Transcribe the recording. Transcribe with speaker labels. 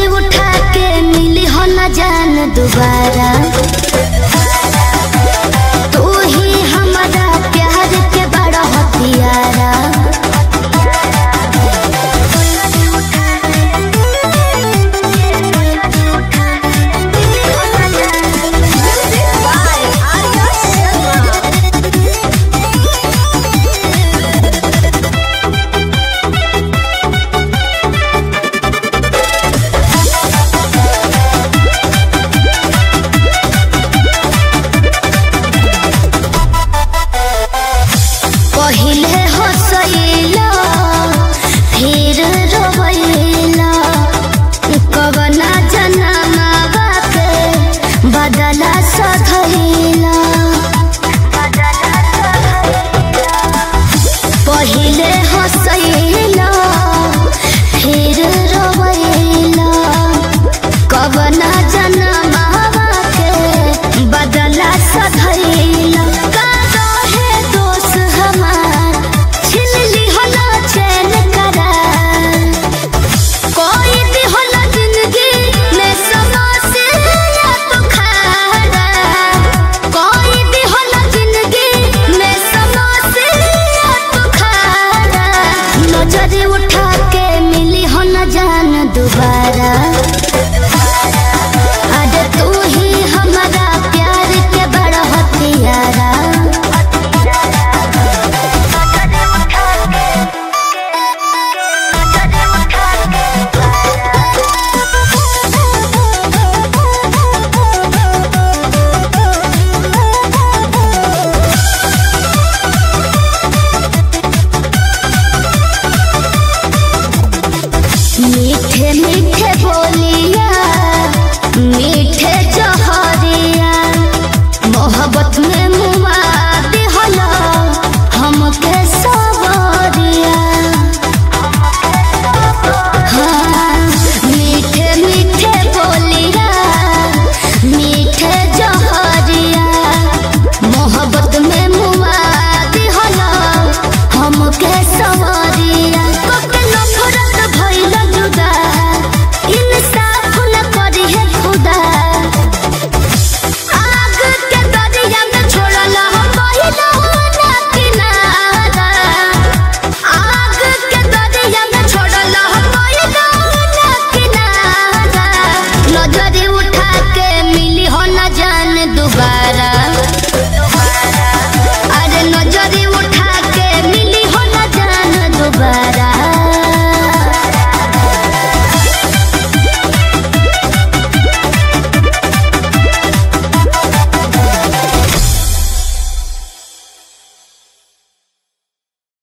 Speaker 1: उठा के मिली हो न जान दोबारा। guess so